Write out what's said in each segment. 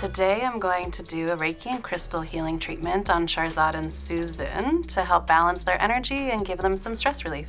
Today I'm going to do a Reiki and crystal healing treatment on Sharzad and Susan to help balance their energy and give them some stress relief.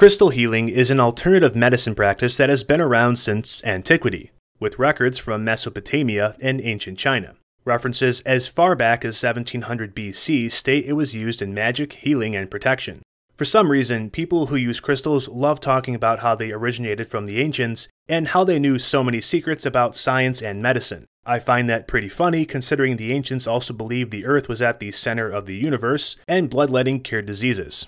Crystal healing is an alternative medicine practice that has been around since antiquity, with records from Mesopotamia and ancient China. References as far back as 1700 BC state it was used in magic, healing, and protection. For some reason, people who use crystals love talking about how they originated from the ancients and how they knew so many secrets about science and medicine. I find that pretty funny considering the ancients also believed the earth was at the center of the universe and bloodletting cured diseases.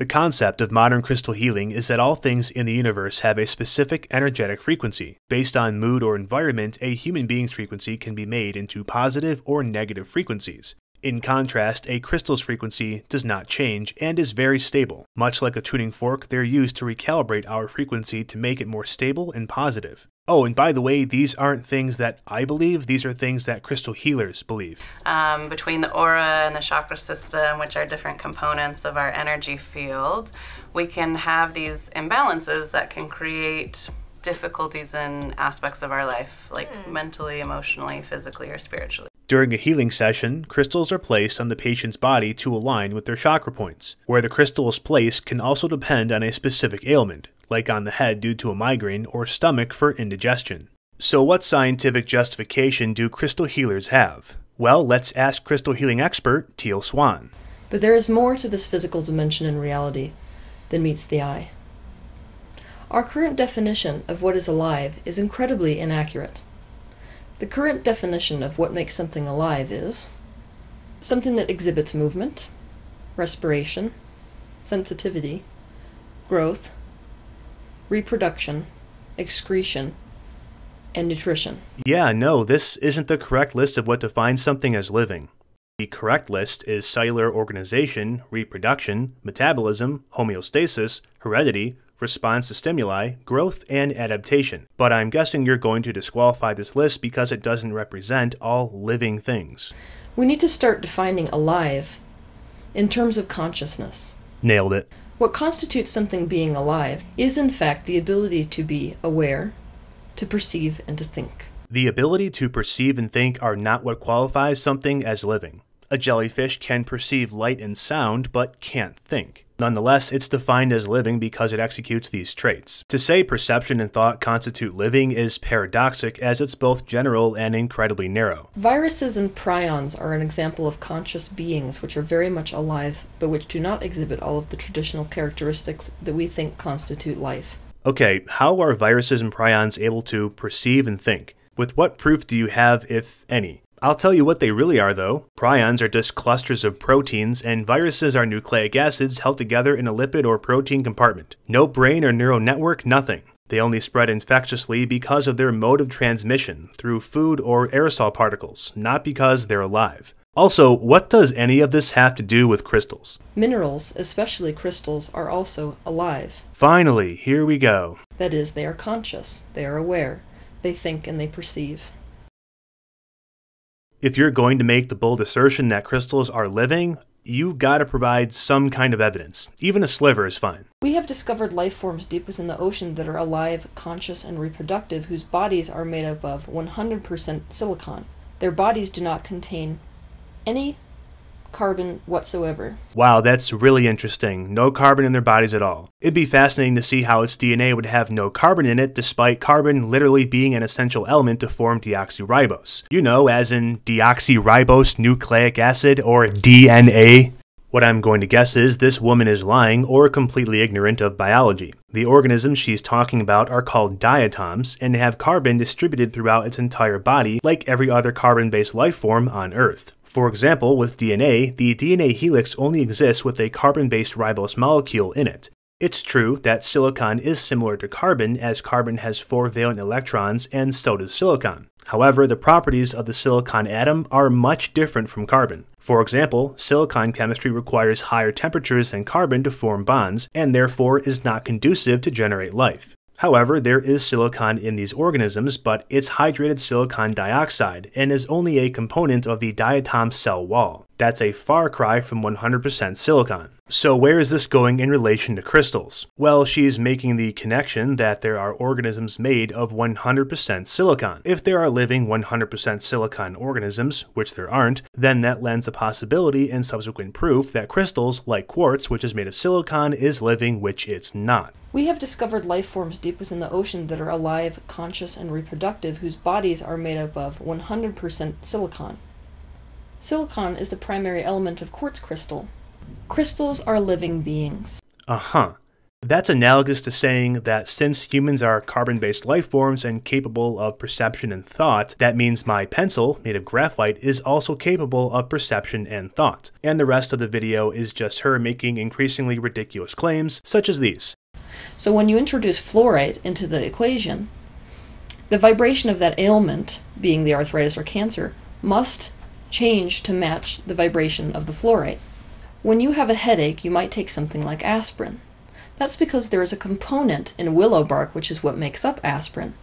The concept of modern crystal healing is that all things in the universe have a specific energetic frequency. Based on mood or environment, a human being's frequency can be made into positive or negative frequencies. In contrast, a crystal's frequency does not change and is very stable. Much like a tuning fork, they're used to recalibrate our frequency to make it more stable and positive. Oh, and by the way, these aren't things that I believe, these are things that crystal healers believe. Um, between the aura and the chakra system, which are different components of our energy field, we can have these imbalances that can create difficulties in aspects of our life, like mm. mentally, emotionally, physically, or spiritually. During a healing session, crystals are placed on the patient's body to align with their chakra points. Where the crystal is placed can also depend on a specific ailment, like on the head due to a migraine or stomach for indigestion. So, what scientific justification do crystal healers have? Well, let's ask crystal healing expert Teal Swan. But there is more to this physical dimension in reality than meets the eye. Our current definition of what is alive is incredibly inaccurate. The current definition of what makes something alive is something that exhibits movement, respiration, sensitivity, growth, reproduction, excretion, and nutrition. Yeah, no, this isn't the correct list of what defines something as living. The correct list is cellular organization, reproduction, metabolism, homeostasis, heredity, response to stimuli, growth, and adaptation. But I'm guessing you're going to disqualify this list because it doesn't represent all living things. We need to start defining alive in terms of consciousness. Nailed it. What constitutes something being alive is, in fact, the ability to be aware, to perceive, and to think. The ability to perceive and think are not what qualifies something as living. A jellyfish can perceive light and sound, but can't think. Nonetheless, it's defined as living because it executes these traits. To say perception and thought constitute living is paradoxic as it's both general and incredibly narrow. Viruses and prions are an example of conscious beings which are very much alive, but which do not exhibit all of the traditional characteristics that we think constitute life. Okay, how are viruses and prions able to perceive and think? With what proof do you have, if any? I'll tell you what they really are, though. Prions are just clusters of proteins, and viruses are nucleic acids held together in a lipid or protein compartment. No brain or neural network, nothing. They only spread infectiously because of their mode of transmission, through food or aerosol particles, not because they're alive. Also, what does any of this have to do with crystals? Minerals, especially crystals, are also alive. Finally, here we go. That is, they are conscious, they are aware, they think and they perceive if you're going to make the bold assertion that crystals are living, you've got to provide some kind of evidence. Even a sliver is fine. We have discovered life forms deep within the ocean that are alive, conscious, and reproductive, whose bodies are made up of 100% silicon. Their bodies do not contain any carbon whatsoever. Wow, that's really interesting. No carbon in their bodies at all. It'd be fascinating to see how its DNA would have no carbon in it, despite carbon literally being an essential element to form deoxyribose. You know, as in deoxyribose nucleic acid or DNA. What I'm going to guess is this woman is lying or completely ignorant of biology. The organisms she's talking about are called diatoms and have carbon distributed throughout its entire body like every other carbon based life form on Earth. For example, with DNA, the DNA helix only exists with a carbon based ribose molecule in it. It's true that silicon is similar to carbon, as carbon has four valent electrons, and so does silicon. However, the properties of the silicon atom are much different from carbon. For example, silicon chemistry requires higher temperatures than carbon to form bonds, and therefore is not conducive to generate life. However, there is silicon in these organisms, but it's hydrated silicon dioxide and is only a component of the diatom cell wall. That's a far cry from 100% silicon. So, where is this going in relation to crystals? Well, she's making the connection that there are organisms made of 100% silicon. If there are living 100% silicon organisms, which there aren't, then that lends a possibility and subsequent proof that crystals, like quartz, which is made of silicon, is living, which it's not. We have discovered life forms deep within the ocean that are alive, conscious, and reproductive, whose bodies are made up of 100% silicon. Silicon is the primary element of quartz crystal, Crystals are living beings. Uh huh. That's analogous to saying that since humans are carbon based life forms and capable of perception and thought, that means my pencil, made of graphite, is also capable of perception and thought. And the rest of the video is just her making increasingly ridiculous claims, such as these. So when you introduce fluorite into the equation, the vibration of that ailment, being the arthritis or cancer, must change to match the vibration of the fluorite. When you have a headache, you might take something like aspirin. That's because there is a component in willow bark, which is what makes up aspirin,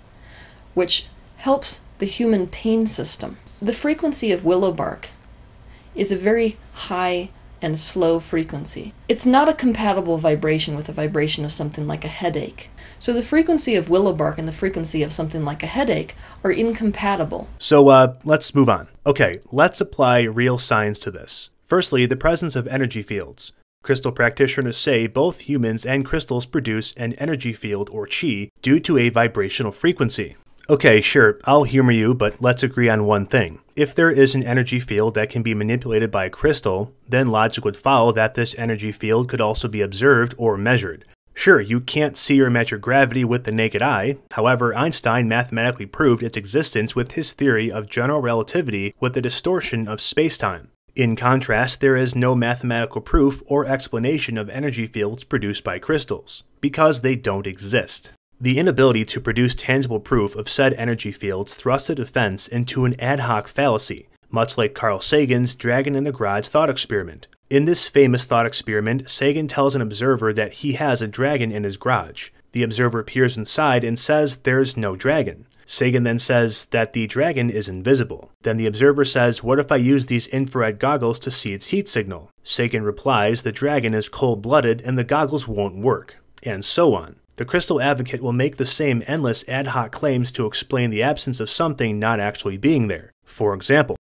which helps the human pain system. The frequency of willow bark is a very high and slow frequency. It's not a compatible vibration with the vibration of something like a headache. So the frequency of willow bark and the frequency of something like a headache are incompatible. So uh, let's move on. Okay, let's apply real science to this. Firstly, the presence of energy fields. Crystal practitioners say both humans and crystals produce an energy field or chi due to a vibrational frequency. Okay, sure, I'll humor you, but let's agree on one thing. If there is an energy field that can be manipulated by a crystal, then logic would follow that this energy field could also be observed or measured. Sure, you can't see or measure gravity with the naked eye. However, Einstein mathematically proved its existence with his theory of general relativity with the distortion of spacetime. In contrast, there is no mathematical proof or explanation of energy fields produced by crystals, because they don't exist. The inability to produce tangible proof of said energy fields thrusts the defense into an ad hoc fallacy, much like Carl Sagan's Dragon in the Garage thought experiment. In this famous thought experiment, Sagan tells an observer that he has a dragon in his garage. The observer peers inside and says there's no dragon. Sagan then says that the dragon is invisible. Then the observer says, What if I use these infrared goggles to see its heat signal? Sagan replies, The dragon is cold blooded and the goggles won't work. And so on. The crystal advocate will make the same endless ad hoc claims to explain the absence of something not actually being there. For example,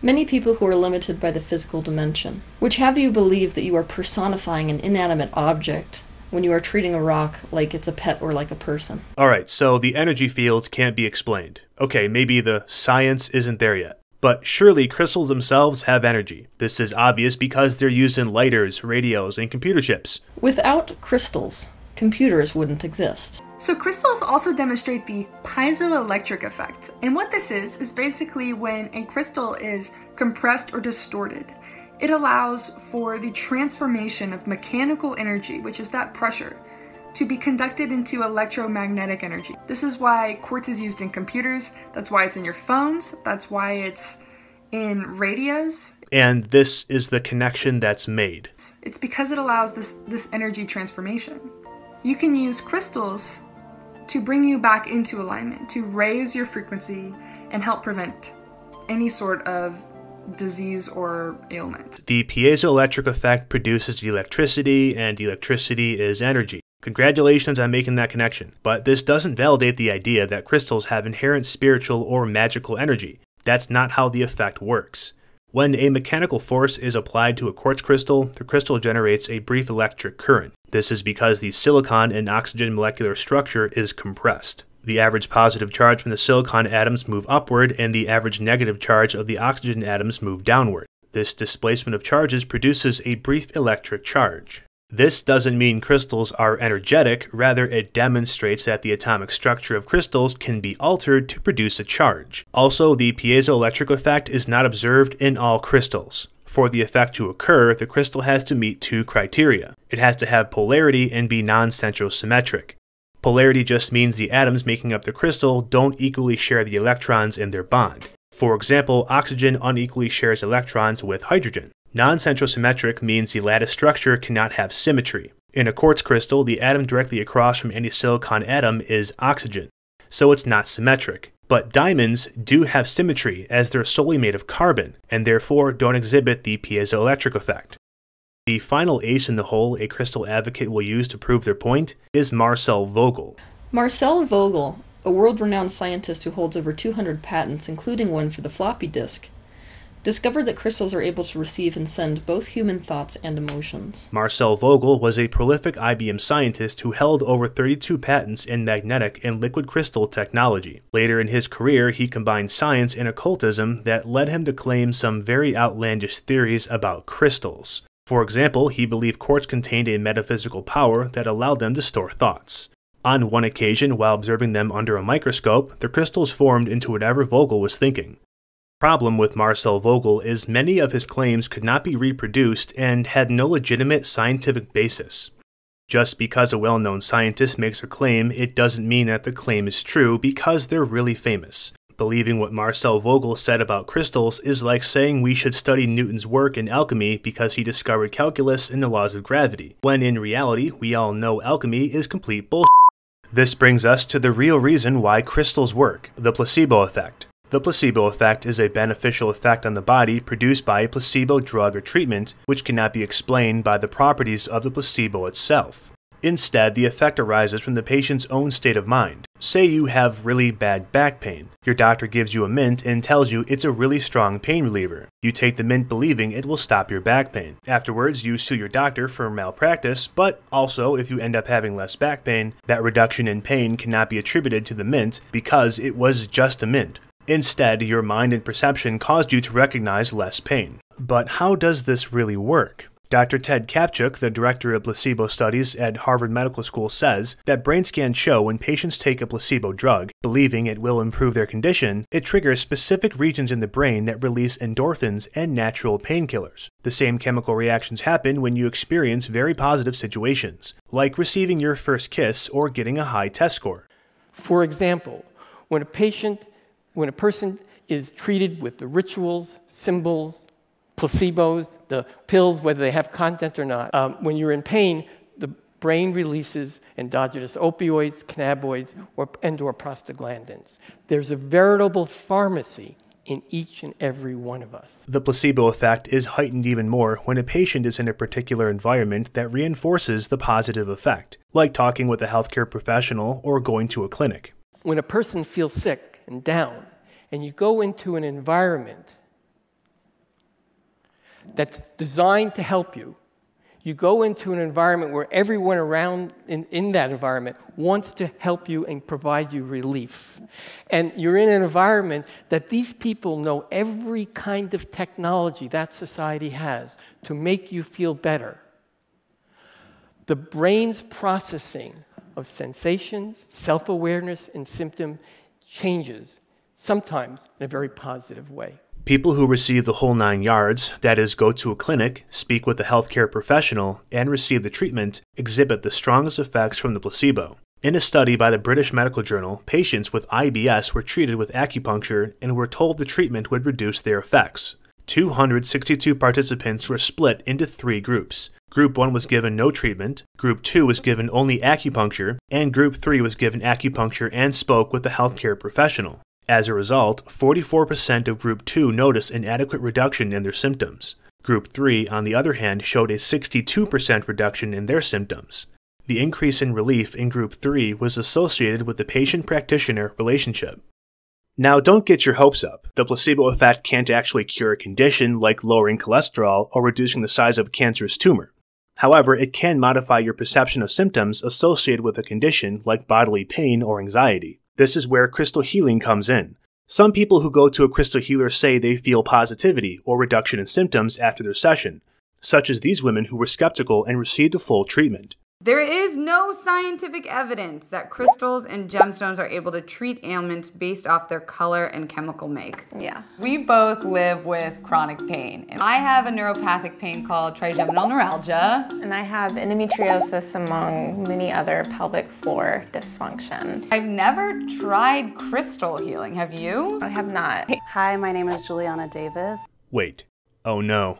Many people who are limited by the physical dimension, which have you believe that you are personifying an inanimate object when you are treating a rock like it's a pet or like a person. All right, so the energy fields can't be explained. Okay, maybe the science isn't there yet. But surely crystals themselves have energy. This is obvious because they're used in lighters, radios, and computer chips. Without crystals, computers wouldn't exist. So crystals also demonstrate the piezoelectric effect. And what this is, is basically when a crystal is compressed or distorted. It allows for the transformation of mechanical energy, which is that pressure, to be conducted into electromagnetic energy. This is why quartz is used in computers, that's why it's in your phones, that's why it's in radios. And this is the connection that's made. It's because it allows this, this energy transformation. You can use crystals to bring you back into alignment, to raise your frequency and help prevent any sort of disease or ailment. The piezoelectric effect produces electricity, and electricity is energy. Congratulations on making that connection, but this doesn't validate the idea that crystals have inherent spiritual or magical energy. That's not how the effect works. When a mechanical force is applied to a quartz crystal, the crystal generates a brief electric current. This is because the silicon and oxygen molecular structure is compressed. The average positive charge from the silicon atoms move upward and the average negative charge of the oxygen atoms move downward. This displacement of charges produces a brief electric charge. This doesn't mean crystals are energetic, rather, it demonstrates that the atomic structure of crystals can be altered to produce a charge. Also, the piezoelectric effect is not observed in all crystals. For the effect to occur, the crystal has to meet two criteria. It has to have polarity and be non centrosymmetric. Polarity just means the atoms making up the crystal don't equally share the electrons in their bond. For example, oxygen unequally shares electrons with hydrogen. Non-centrosymmetric means the lattice structure cannot have symmetry. In a quartz crystal, the atom directly across from any silicon atom is oxygen, so it's not symmetric. But diamonds do have symmetry as they're solely made of carbon, and therefore don't exhibit the piezoelectric effect. The final ace in the hole a crystal advocate will use to prove their point is Marcel Vogel. Marcel Vogel, a world renowned scientist who holds over 200 patents, including one for the floppy disk, discovered that crystals are able to receive and send both human thoughts and emotions. Marcel Vogel was a prolific IBM scientist who held over 32 patents in magnetic and liquid crystal technology. Later in his career, he combined science and occultism that led him to claim some very outlandish theories about crystals. For example, he believed quartz contained a metaphysical power that allowed them to store thoughts. On one occasion, while observing them under a microscope, the crystals formed into whatever Vogel was thinking problem with Marcel Vogel is many of his claims could not be reproduced and had no legitimate scientific basis. Just because a well known scientist makes a claim, it doesn't mean that the claim is true because they're really famous. Believing what Marcel Vogel said about crystals is like saying we should study Newton's work in alchemy because he discovered calculus and the laws of gravity, when in reality, we all know alchemy is complete bullshit. This brings us to the real reason why crystals work the placebo effect. The placebo effect is a beneficial effect on the body produced by a placebo drug or treatment, which cannot be explained by the properties of the placebo itself. Instead, the effect arises from the patient's own state of mind. Say you have really bad back pain. Your doctor gives you a mint and tells you it's a really strong pain reliever. You take the mint believing it will stop your back pain. Afterwards, you sue your doctor for malpractice, but also, if you end up having less back pain, that reduction in pain cannot be attributed to the mint because it was just a mint. Instead, your mind and perception caused you to recognize less pain. But how does this really work? Dr. Ted Kaptchuk, the director of placebo studies at Harvard Medical School, says that brain scans show when patients take a placebo drug, believing it will improve their condition, it triggers specific regions in the brain that release endorphins and natural painkillers. The same chemical reactions happen when you experience very positive situations, like receiving your first kiss or getting a high test score. For example, when a patient when a person is treated with the rituals, symbols, placebos, the pills, whether they have content or not, um, when you're in pain, the brain releases endogenous opioids, cannabinoids, or, and or prostaglandins. There's a veritable pharmacy in each and every one of us. The placebo effect is heightened even more when a patient is in a particular environment that reinforces the positive effect, like talking with a healthcare professional or going to a clinic. When a person feels sick, and down, and you go into an environment that's designed to help you, you go into an environment where everyone around in, in that environment wants to help you and provide you relief. And you're in an environment that these people know every kind of technology that society has to make you feel better. The brain's processing of sensations, self awareness, and symptom changes, sometimes in a very positive way. People who receive the whole nine yards, that is, go to a clinic, speak with a healthcare professional, and receive the treatment, exhibit the strongest effects from the placebo. In a study by the British Medical Journal, patients with IBS were treated with acupuncture and were told the treatment would reduce their effects. 262 participants were split into three groups. Group 1 was given no treatment, Group 2 was given only acupuncture, and Group 3 was given acupuncture and spoke with a healthcare professional. As a result, 44% of Group 2 noticed an adequate reduction in their symptoms. Group 3, on the other hand, showed a 62% reduction in their symptoms. The increase in relief in Group 3 was associated with the patient practitioner relationship. Now, don't get your hopes up. The placebo effect can't actually cure a condition like lowering cholesterol or reducing the size of a cancerous tumor. However, it can modify your perception of symptoms associated with a condition like bodily pain or anxiety. This is where crystal healing comes in. Some people who go to a crystal healer say they feel positivity or reduction in symptoms after their session, such as these women who were skeptical and received a full treatment. There is no scientific evidence that crystals and gemstones are able to treat ailments based off their color and chemical make. Yeah. We both live with chronic pain. And I have a neuropathic pain called trigeminal neuralgia. And I have endometriosis among many other pelvic floor dysfunction. I've never tried crystal healing. Have you? I have not. Hi, my name is Juliana Davis. Wait. Oh no.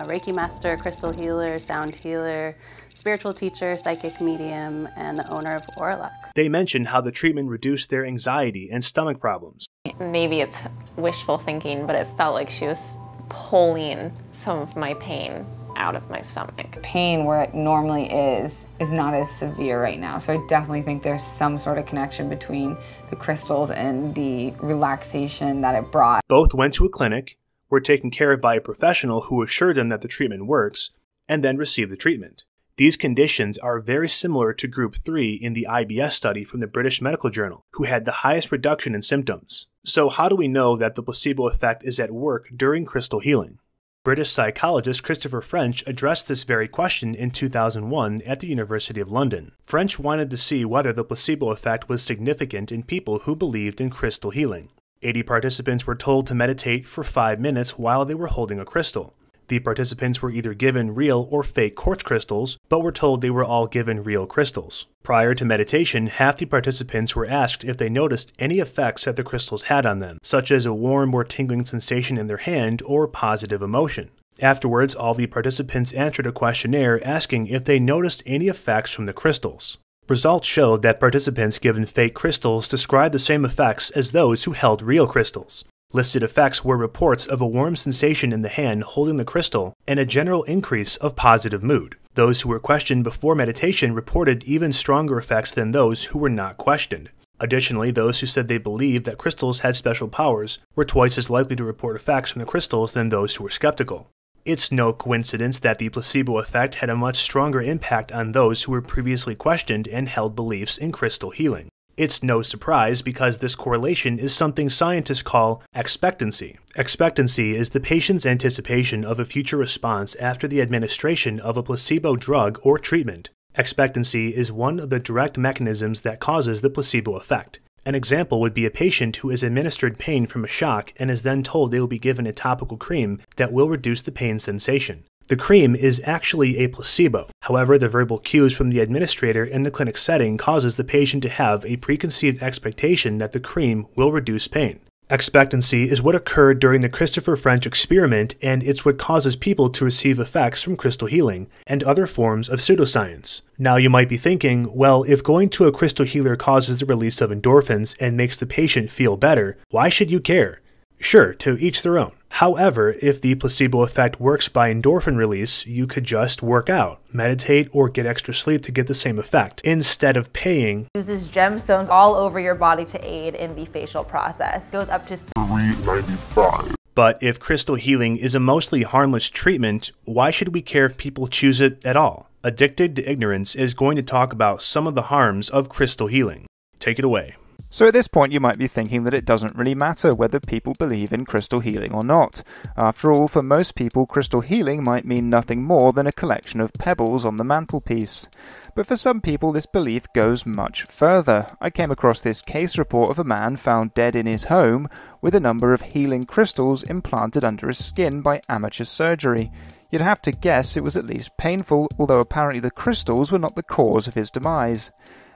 I'm a Reiki master, crystal healer, sound healer, spiritual teacher, psychic medium, and the owner of Auralux. They mentioned how the treatment reduced their anxiety and stomach problems. Maybe it's wishful thinking, but it felt like she was pulling some of my pain out of my stomach. Pain where it normally is is not as severe right now. So I definitely think there's some sort of connection between the crystals and the relaxation that it brought. Both went to a clinic, were taken care of by a professional who assured them that the treatment works, and then received the treatment. These conditions are very similar to Group 3 in the IBS study from the British Medical Journal, who had the highest reduction in symptoms. So, how do we know that the placebo effect is at work during crystal healing? British psychologist Christopher French addressed this very question in 2001 at the University of London. French wanted to see whether the placebo effect was significant in people who believed in crystal healing. 80 participants were told to meditate for 5 minutes while they were holding a crystal. The participants were either given real or fake quartz crystals, but were told they were all given real crystals. Prior to meditation, half the participants were asked if they noticed any effects that the crystals had on them, such as a warm or tingling sensation in their hand or positive emotion. Afterwards, all the participants answered a questionnaire asking if they noticed any effects from the crystals. Results showed that participants given fake crystals described the same effects as those who held real crystals. Listed effects were reports of a warm sensation in the hand holding the crystal and a general increase of positive mood. Those who were questioned before meditation reported even stronger effects than those who were not questioned. Additionally, those who said they believed that crystals had special powers were twice as likely to report effects from the crystals than those who were skeptical. It's no coincidence that the placebo effect had a much stronger impact on those who were previously questioned and held beliefs in crystal healing. It's no surprise because this correlation is something scientists call expectancy. Expectancy is the patient's anticipation of a future response after the administration of a placebo drug or treatment. Expectancy is one of the direct mechanisms that causes the placebo effect. An example would be a patient who is administered pain from a shock and is then told they will be given a topical cream that will reduce the pain sensation. The cream is actually a placebo. However, the verbal cues from the administrator in the clinic setting causes the patient to have a preconceived expectation that the cream will reduce pain. Expectancy is what occurred during the Christopher French experiment, and it's what causes people to receive effects from crystal healing and other forms of pseudoscience. Now, you might be thinking, well, if going to a crystal healer causes the release of endorphins and makes the patient feel better, why should you care? Sure, to each their own. However, if the placebo effect works by endorphin release, you could just work out, meditate, or get extra sleep to get the same effect, instead of paying. Uses gemstones all over your body to aid in the facial process. Goes up to 395. But if crystal healing is a mostly harmless treatment, why should we care if people choose it at all? Addicted to Ignorance is going to talk about some of the harms of crystal healing. Take it away. So at this point, you might be thinking that it doesn't really matter whether people believe in crystal healing or not. After all, for most people, crystal healing might mean nothing more than a collection of pebbles on the mantelpiece. But for some people, this belief goes much further. I came across this case report of a man found dead in his home with a number of healing crystals implanted under his skin by amateur surgery. You'd have to guess it was at least painful, although apparently the crystals were not the cause of his demise.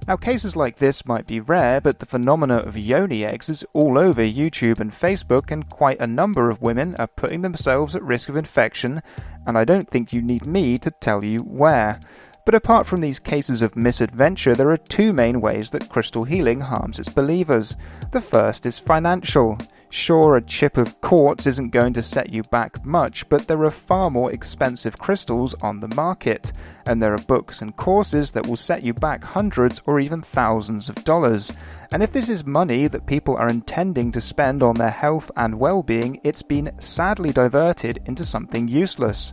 Now, cases like this might be rare, but the phenomena of yoni eggs is all over YouTube and Facebook, and quite a number of women are putting themselves at risk of infection, and I don't think you need me to tell you where. But apart from these cases of misadventure, there are two main ways that crystal healing harms its believers. The first is financial. Sure, a chip of quartz isn't going to set you back much, but there are far more expensive crystals on the market, and there are books and courses that will set you back hundreds or even thousands of dollars. And if this is money that people are intending to spend on their health and well being, it's been sadly diverted into something useless.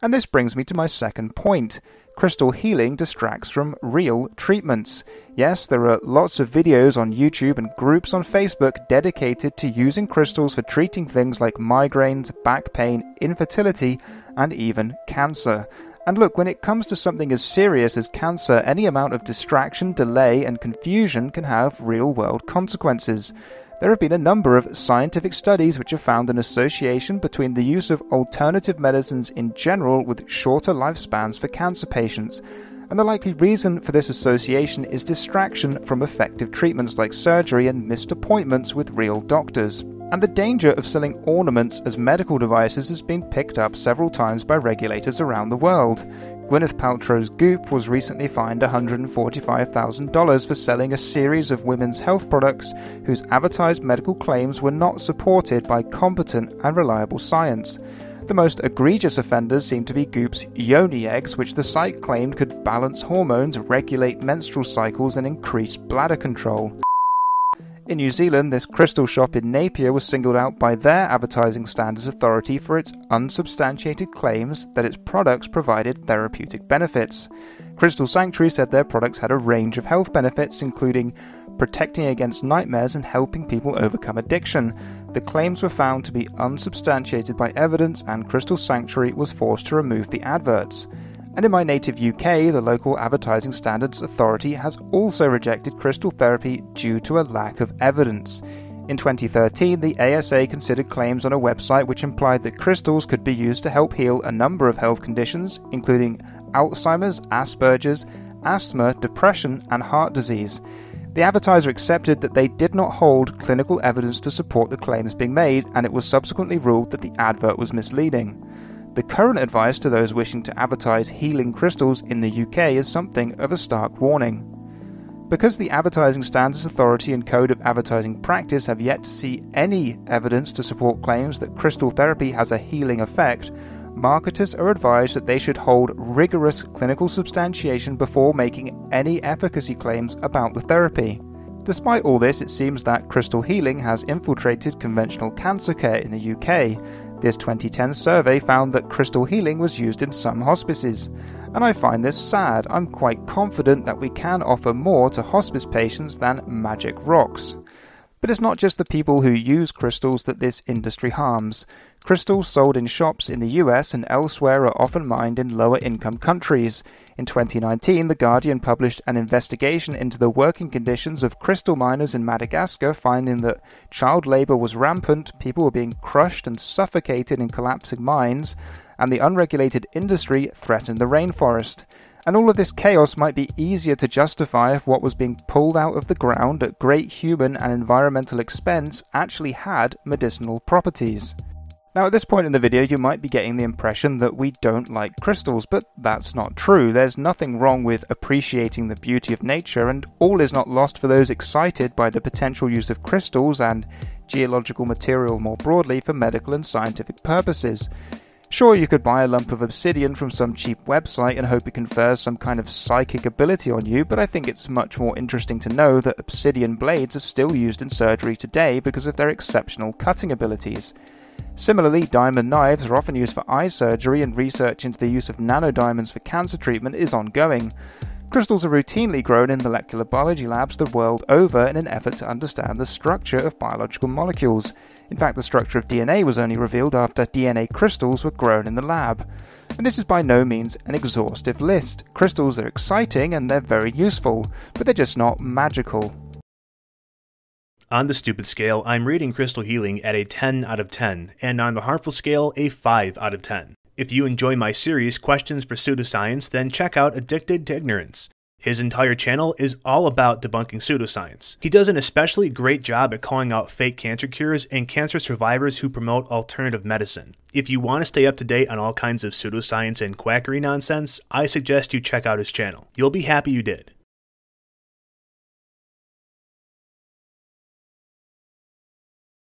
And this brings me to my second point. Crystal healing distracts from real treatments. Yes, there are lots of videos on YouTube and groups on Facebook dedicated to using crystals for treating things like migraines, back pain, infertility, and even cancer. And look, when it comes to something as serious as cancer, any amount of distraction, delay, and confusion can have real world consequences. There have been a number of scientific studies which have found an association between the use of alternative medicines in general with shorter lifespans for cancer patients. And the likely reason for this association is distraction from effective treatments like surgery and missed appointments with real doctors. And the danger of selling ornaments as medical devices has been picked up several times by regulators around the world. Gwyneth Paltrow's Goop was recently fined $145,000 for selling a series of women's health products whose advertised medical claims were not supported by competent and reliable science. The most egregious offenders seem to be Goop's yoni eggs, which the site claimed could balance hormones, regulate menstrual cycles, and increase bladder control. In New Zealand, this crystal shop in Napier was singled out by their Advertising Standards Authority for its unsubstantiated claims that its products provided therapeutic benefits. Crystal Sanctuary said their products had a range of health benefits, including protecting against nightmares and helping people overcome addiction. The claims were found to be unsubstantiated by evidence, and Crystal Sanctuary was forced to remove the adverts. And in my native UK, the local Advertising Standards Authority has also rejected crystal therapy due to a lack of evidence. In 2013, the ASA considered claims on a website which implied that crystals could be used to help heal a number of health conditions, including Alzheimer's, Asperger's, asthma, depression, and heart disease. The advertiser accepted that they did not hold clinical evidence to support the claims being made, and it was subsequently ruled that the advert was misleading. The current advice to those wishing to advertise healing crystals in the UK is something of a stark warning. Because the Advertising Standards Authority and Code of Advertising Practice have yet to see any evidence to support claims that crystal therapy has a healing effect, marketers are advised that they should hold rigorous clinical substantiation before making any efficacy claims about the therapy. Despite all this, it seems that crystal healing has infiltrated conventional cancer care in the UK, this 2010 survey found that crystal healing was used in some hospices, and I find this sad. I'm quite confident that we can offer more to hospice patients than magic rocks. But it's not just the people who use crystals that this industry harms. Crystals sold in shops in the US and elsewhere are often mined in lower income countries. In 2019, The Guardian published an investigation into the working conditions of crystal miners in Madagascar, finding that child labor was rampant, people were being crushed and suffocated in collapsing mines, and the unregulated industry threatened the rainforest. And all of this chaos might be easier to justify if what was being pulled out of the ground at great human and environmental expense actually had medicinal properties. Now at this point in the video you might be getting the impression that we don't like crystals, but that's not true. There's nothing wrong with appreciating the beauty of nature and all is not lost for those excited by the potential use of crystals and geological material more broadly for medical and scientific purposes. Sure, you could buy a lump of obsidian from some cheap website and hope it confers some kind of psychic ability on you, but I think it's much more interesting to know that obsidian blades are still used in surgery today because of their exceptional cutting abilities. Similarly, diamond knives are often used for eye surgery, and research into the use of nanodiamonds for cancer treatment is ongoing. Crystals are routinely grown in molecular biology labs the world over in an effort to understand the structure of biological molecules. In fact, the structure of DNA was only revealed after DNA crystals were grown in the lab. And this is by no means an exhaustive list. Crystals are exciting and they're very useful, but they're just not magical. On the stupid scale, I'm rating Crystal Healing at a 10 out of 10, and on the harmful scale, a 5 out of 10. If you enjoy my series, Questions for Pseudoscience, then check out Addicted to Ignorance. His entire channel is all about debunking pseudoscience. He does an especially great job at calling out fake cancer cures and cancer survivors who promote alternative medicine. If you want to stay up to date on all kinds of pseudoscience and quackery nonsense, I suggest you check out his channel. You'll be happy you did.